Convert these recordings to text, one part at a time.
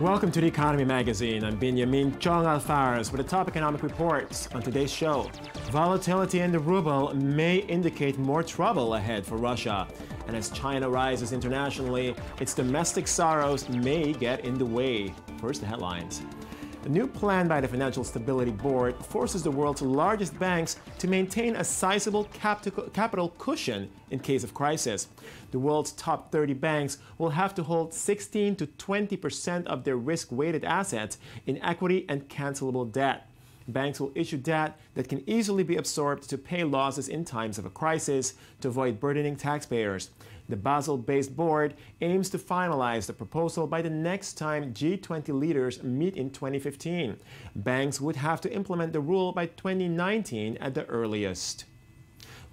Welcome to the Economy Magazine. I'm Benjamin Chong Alfares with the top economic reports. On today's show, volatility in the ruble may indicate more trouble ahead for Russia. And as China rises internationally, its domestic sorrows may get in the way. First, the headlines. A new plan by the Financial Stability Board forces the world's largest banks to maintain a sizable capital cushion in case of crisis. The world's top 30 banks will have to hold 16 to 20 percent of their risk-weighted assets in equity and cancelable debt. Banks will issue debt that can easily be absorbed to pay losses in times of a crisis to avoid burdening taxpayers. The Basel based board aims to finalize the proposal by the next time G20 leaders meet in 2015. Banks would have to implement the rule by 2019 at the earliest.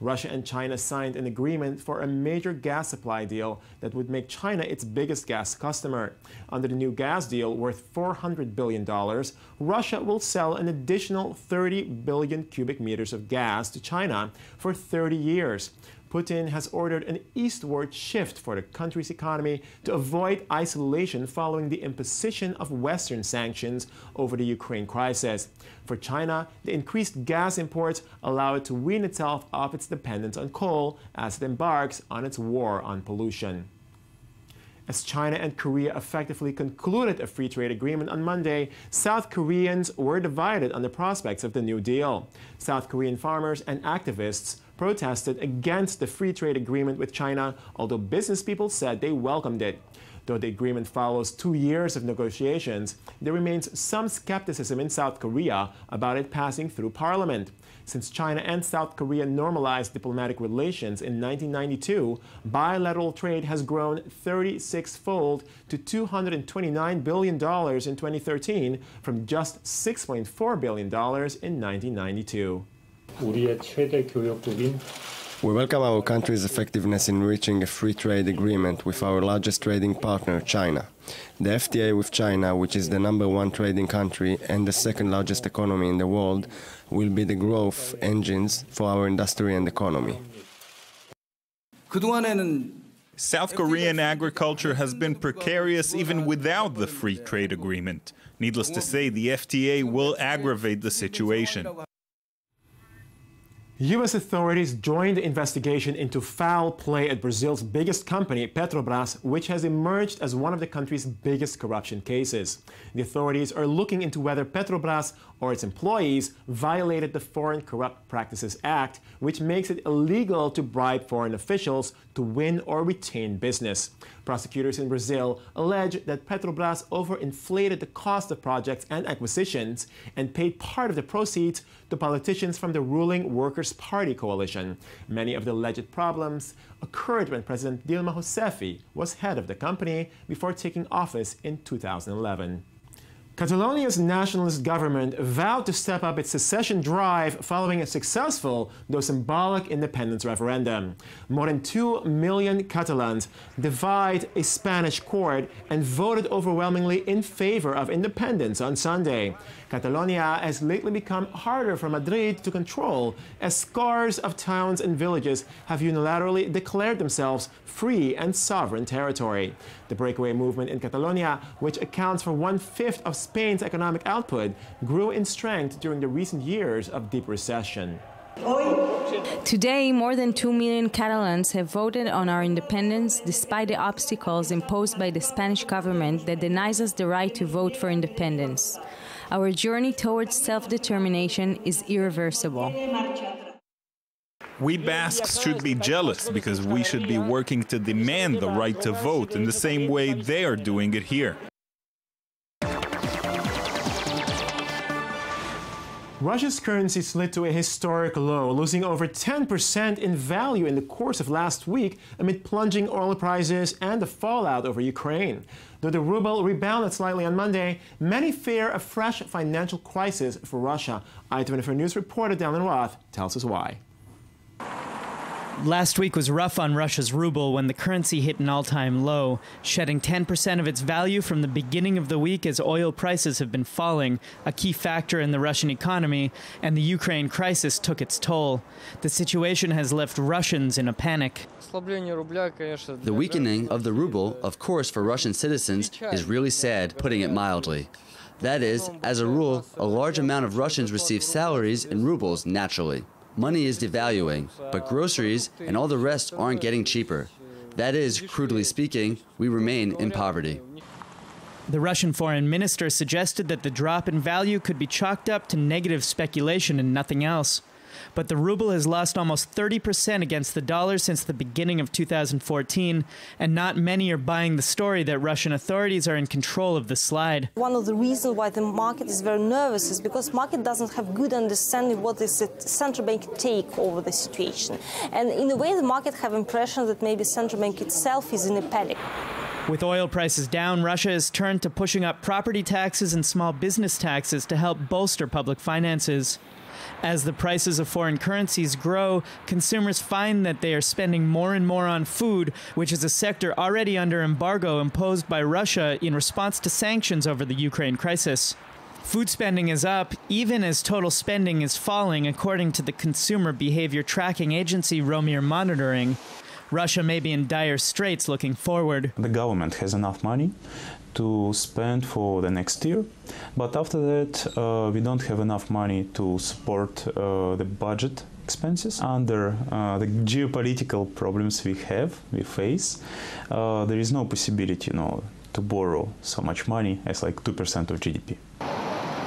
Russia and China signed an agreement for a major gas supply deal that would make China its biggest gas customer. Under the new gas deal, worth $400 billion, Russia will sell an additional 30 billion cubic meters of gas to China for 30 years. Putin has ordered an eastward shift for the country's economy to avoid isolation following the imposition of Western sanctions over the Ukraine crisis. For China, the increased gas imports allow it to wean itself off its dependence on coal as it embarks on its war on pollution. As China and Korea effectively concluded a free trade agreement on Monday, South Koreans were divided on the prospects of the new deal. South Korean farmers and activists protested against the free trade agreement with China, although business people said they welcomed it. Though the agreement follows two years of negotiations, there remains some skepticism in South Korea about it passing through parliament. Since China and South Korea normalized diplomatic relations in 1992, bilateral trade has grown 36 fold to $229 billion in 2013 from just $6.4 billion in 1992. We welcome our country's effectiveness in reaching a free trade agreement with our largest trading partner, China. The FTA with China, which is the number one trading country and the second largest economy in the world, will be the growth engines for our industry and economy. South Korean agriculture has been precarious even without the free trade agreement. Needless to say, the FTA will aggravate the situation. U.S. authorities joined the investigation into foul play at Brazil's biggest company, Petrobras, which has emerged as one of the country's biggest corruption cases. The authorities are looking into whether Petrobras or its employees violated the Foreign Corrupt Practices Act, which makes it illegal to bribe foreign officials to win or retain business. Prosecutors in Brazil allege that Petrobras overinflated the cost of projects and acquisitions and paid part of the proceeds to politicians from the ruling Workers' Party coalition. Many of the alleged problems occurred when President Dilma Rousseff was head of the company before taking office in 2011. Catalonia's nationalist government vowed to step up its secession drive following a successful, though symbolic, independence referendum. More than 2 million Catalans defied a Spanish court and voted overwhelmingly in favor of independence on Sunday. Catalonia has lately become harder for Madrid to control as scores of towns and villages have unilaterally declared themselves free and sovereign territory. The breakaway movement in Catalonia, which accounts for one-fifth of Spain's economic output, grew in strength during the recent years of deep recession. Today, more than 2 million Catalans have voted on our independence despite the obstacles imposed by the Spanish government that denies us the right to vote for independence. Our journey towards self determination is irreversible. We Basques should be jealous because we should be working to demand the right to vote in the same way they are doing it here. Russia's currency slid to a historic low, losing over 10% in value in the course of last week amid plunging oil prices and the fallout over Ukraine. Though the ruble rebounded slightly on Monday, many fear a fresh financial crisis for Russia. i24 News reporter Dylan Roth tells us why. Last week was rough on Russia's ruble when the currency hit an all time low, shedding 10% of its value from the beginning of the week as oil prices have been falling, a key factor in the Russian economy, and the Ukraine crisis took its toll. The situation has left Russians in a panic. The weakening of the ruble, of course, for Russian citizens, is really sad, putting it mildly. That is, as a rule, a large amount of Russians receive salaries in rubles naturally. Money is devaluing, but groceries and all the rest aren't getting cheaper. That is, crudely speaking, we remain in poverty. The Russian foreign minister suggested that the drop in value could be chalked up to negative speculation and nothing else but the ruble has lost almost 30% against the dollar since the beginning of 2014, and not many are buying the story that Russian authorities are in control of the slide. One of the reasons why the market is very nervous is because market doesn't have good understanding what is the central bank take over the situation. And in a way, the market have impression that maybe central bank itself is in a panic. With oil prices down, Russia has turned to pushing up property taxes and small business taxes to help bolster public finances. As the prices of foreign currencies grow, consumers find that they are spending more and more on food, which is a sector already under embargo imposed by Russia in response to sanctions over the Ukraine crisis. Food spending is up, even as total spending is falling, according to the consumer behavior tracking agency Romir Monitoring. Russia may be in dire straits looking forward. The government has enough money to spend for the next year. But after that, uh, we don't have enough money to support uh, the budget expenses. Under uh, the geopolitical problems we have, we face, uh, there is no possibility, you know, to borrow so much money as like 2% of GDP.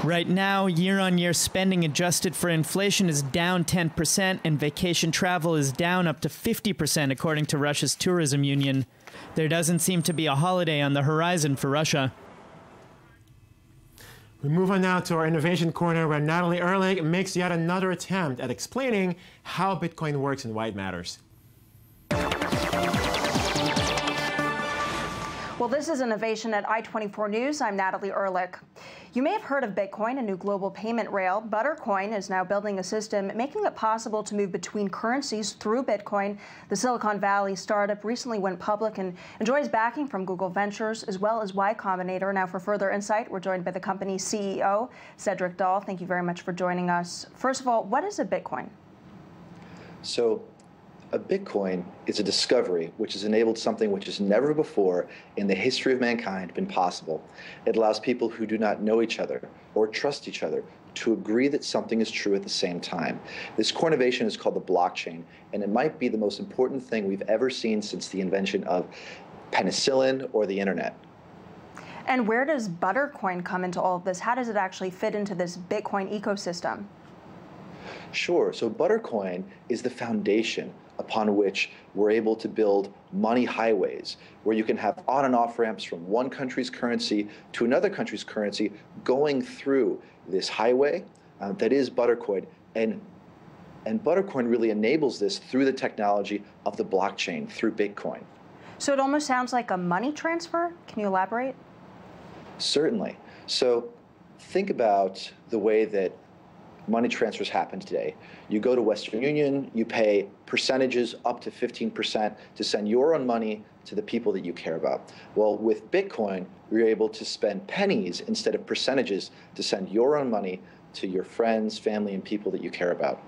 Right now, year on year spending adjusted for inflation is down 10%, and vacation travel is down up to 50%, according to Russia's tourism union. There doesn't seem to be a holiday on the horizon for Russia. We move on now to our innovation corner where Natalie Ehrlich makes yet another attempt at explaining how Bitcoin works and why it matters. Well, this is Innovation at I24 News. I'm Natalie Ehrlich. You may have heard of Bitcoin, a new global payment rail. Buttercoin is now building a system making it possible to move between currencies through Bitcoin. The Silicon Valley startup recently went public and enjoys backing from Google Ventures as well as Y Combinator. Now, for further insight, we're joined by the company's CEO, Cedric Dahl. Thank you very much for joining us. First of all, what is a Bitcoin? So, a Bitcoin is a discovery which has enabled something which has never before in the history of mankind been possible. It allows people who do not know each other or trust each other to agree that something is true at the same time. This core innovation is called the blockchain, and it might be the most important thing we've ever seen since the invention of penicillin or the internet. And where does Buttercoin come into all of this? How does it actually fit into this Bitcoin ecosystem? Sure. So Buttercoin is the foundation upon which we're able to build money highways where you can have on and off ramps from one country's currency to another country's currency going through this highway uh, that is Buttercoin. And, and Buttercoin really enables this through the technology of the blockchain, through Bitcoin. So it almost sounds like a money transfer. Can you elaborate? Certainly. So think about the way that money transfers happen today. You go to Western Union, you pay percentages up to 15% to send your own money to the people that you care about. Well, with Bitcoin, you're able to spend pennies instead of percentages to send your own money to your friends, family, and people that you care about.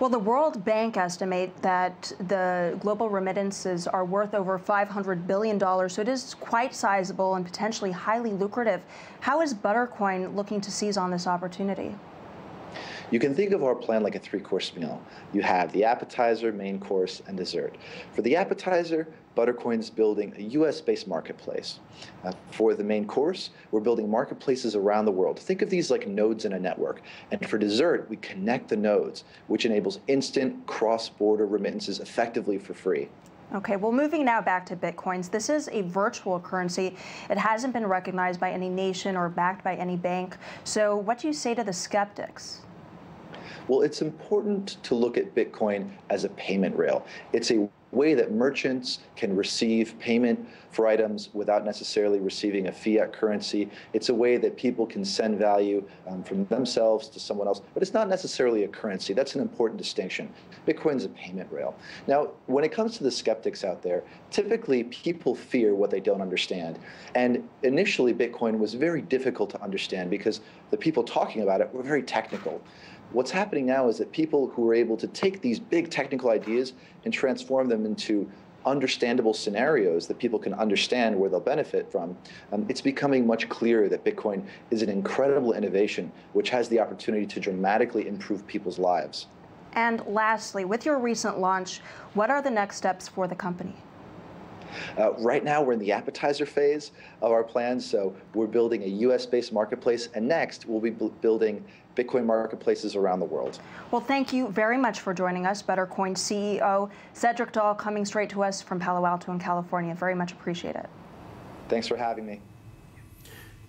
Well, the World Bank estimate that the global remittances are worth over $500 billion, so it is quite sizable and potentially highly lucrative. How is Buttercoin looking to seize on this opportunity? You can think of our plan like a three course meal. You have the appetizer, main course, and dessert. For the appetizer, Buttercoin is building a US based marketplace. Uh, for the main course, we're building marketplaces around the world. Think of these like nodes in a network. And for dessert, we connect the nodes, which enables instant cross border remittances effectively for free. Okay, well, moving now back to Bitcoins, this is a virtual currency. It hasn't been recognized by any nation or backed by any bank. So, what do you say to the skeptics? Well, it's important to look at Bitcoin as a payment rail. It's a way that merchants can receive payment for items without necessarily receiving a fiat currency. It's a way that people can send value um, from themselves to someone else, but it's not necessarily a currency. That's an important distinction. Bitcoin's a payment rail. Now, when it comes to the skeptics out there, typically people fear what they don't understand. And initially, Bitcoin was very difficult to understand because the people talking about it were very technical. What's happening now is that people who are able to take these big technical ideas and transform them into understandable scenarios that people can understand where they'll benefit from, um, it's becoming much clearer that Bitcoin is an incredible innovation which has the opportunity to dramatically improve people's lives. And lastly, with your recent launch, what are the next steps for the company? Uh, right now, we're in the appetizer phase of our plans. So we're building a US based marketplace, and next, we'll be building Bitcoin marketplaces around the world. Well, thank you very much for joining us, Buttercoin CEO Cedric Dahl, coming straight to us from Palo Alto in California. Very much appreciate it. Thanks for having me.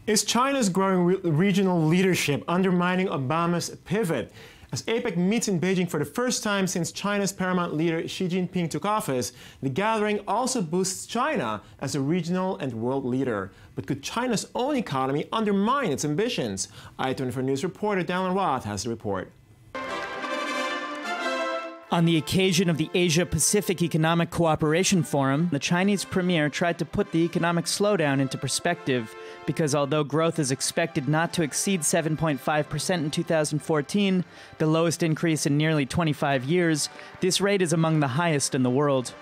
Is China's growing re regional leadership undermining Obama's pivot? As APEC meets in Beijing for the first time since China's paramount leader Xi Jinping took office, the gathering also boosts China as a regional and world leader. But could China's own economy undermine its ambitions? i24 News reporter Daniel Roth has the report. On the occasion of the Asia Pacific Economic Cooperation Forum, the Chinese premier tried to put the economic slowdown into perspective because although growth is expected not to exceed 7.5% in 2014, the lowest increase in nearly 25 years, this rate is among the highest in the world.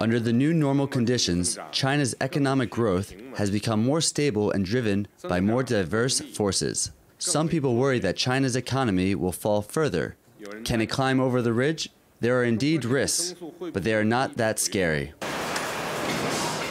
Under the new normal conditions, China's economic growth has become more stable and driven by more diverse forces. Some people worry that China's economy will fall further can it climb over the ridge? There are indeed risks, but they are not that scary.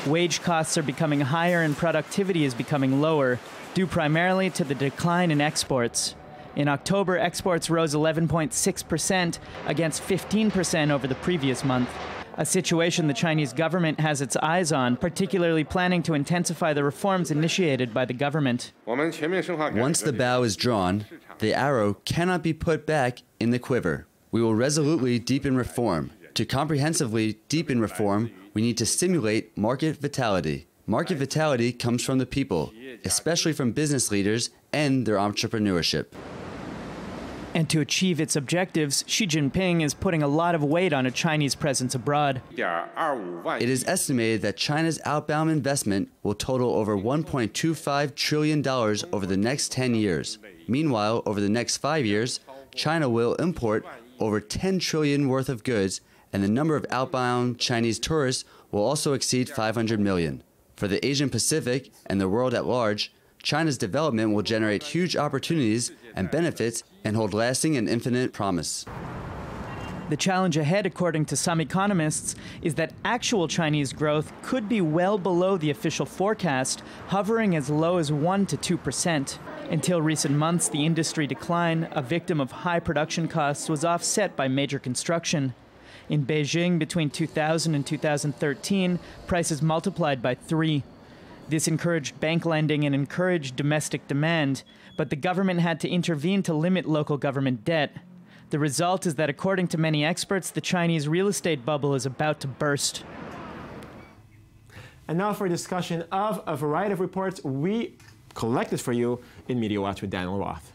Wage costs are becoming higher and productivity is becoming lower, due primarily to the decline in exports. In October, exports rose 11.6% against 15% over the previous month a situation the Chinese government has its eyes on, particularly planning to intensify the reforms initiated by the government. Once the bow is drawn, the arrow cannot be put back in the quiver. We will resolutely deepen reform. To comprehensively deepen reform, we need to stimulate market vitality. Market vitality comes from the people, especially from business leaders and their entrepreneurship. And to achieve its objectives, Xi Jinping is putting a lot of weight on a Chinese presence abroad. It is estimated that China's outbound investment will total over $1.25 trillion over the next 10 years. Meanwhile, over the next five years, China will import over 10 trillion worth of goods, and the number of outbound Chinese tourists will also exceed 500 million. For the Asian Pacific and the world at large, China's development will generate huge opportunities and benefits and hold lasting and infinite promise. The challenge ahead, according to some economists, is that actual Chinese growth could be well below the official forecast, hovering as low as 1 to 2 percent. Until recent months, the industry decline, a victim of high production costs, was offset by major construction. In Beijing, between 2000 and 2013, prices multiplied by three. This encouraged bank lending and encouraged domestic demand, but the government had to intervene to limit local government debt. The result is that, according to many experts, the Chinese real estate bubble is about to burst. And now for a discussion of a variety of reports we collected for you in Media Watch with Daniel Roth.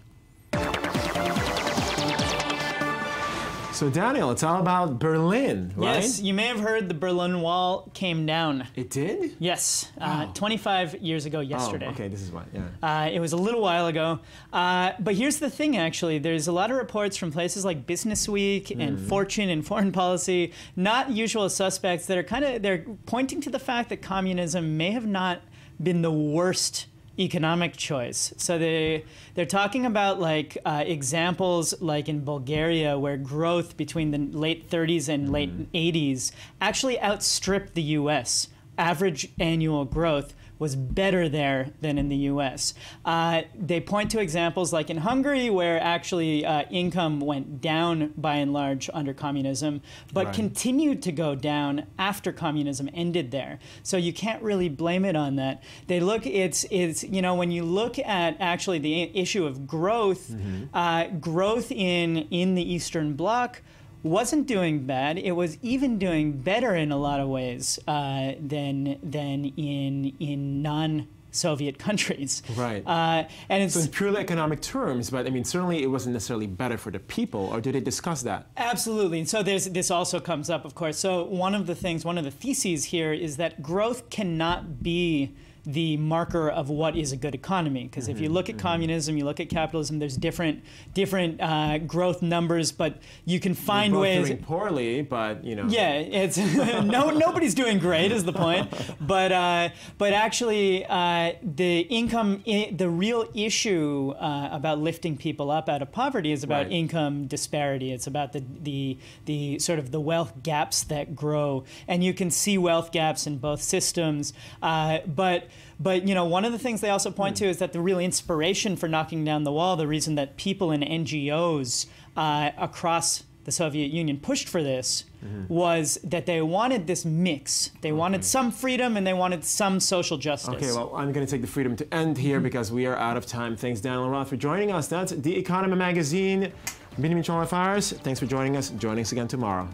So, Daniel, it's all about Berlin, right? Yes, you may have heard the Berlin Wall came down. It did? Yes, uh, 25 years ago yesterday. Oh, okay, this is what, yeah. Uh, it was a little while ago. Uh, but here's the thing, actually. There's a lot of reports from places like Business Week and Mm-hmm. Fortune and Foreign Policy, not usual suspects, that are kind of, they're pointing to the fact that communism may have not been the worst economic choice. So they they're talking about like uh, examples like in Bulgaria where growth between the late 30s and late 80s actually outstripped the U.S. Average annual growth was better there than in the U.S. Uh, they point to examples like in Hungary where actually uh, income went down by and large under communism, but Right. continued to go down after communism ended there. So you can't really blame it on that. They look, it's, it's you know, when you look at actually the issue of growth, uh, growth in, in the Eastern Bloc wasn't doing bad. It was even doing better in a lot of ways uh, than than in in non. Soviet countries, right? Uh, and it's so in purely economic terms, but I mean, certainly it wasn't necessarily better for the people. Or did they discuss that? Absolutely. And so there's this also comes up, of course. So one of the things, one of the theses here is that growth cannot be the marker of what is a good economy. Because mm-hmm, if you mm-hmm, look at mm-hmm. communism, you look at capitalism, there's different different uh, growth numbers, but you can find ways. Doing poorly, but you know. Yeah, it's no nobody's doing great is the point, but uh, but actually uh, the income the real issue uh, about lifting people up out of poverty is about right. income disparity. It's about the the the sort of the wealth gaps that grow, and you can see wealth gaps in both systems, uh, but but you know, one of the things they also point to is that the real inspiration for knocking down the wall, the reason that people and NGOs uh, across the Soviet Union pushed for this mm-hmm. was that they wanted this mix. They okay. wanted some freedom and they wanted some social justice. Okay, well, I'm going to take the freedom to end here mm-hmm. because we are out of time. Thanks, Daniel Roth, for joining us. That's The Economy Magazine. Benjamin Chong Thanks for joining us. Joining us again tomorrow.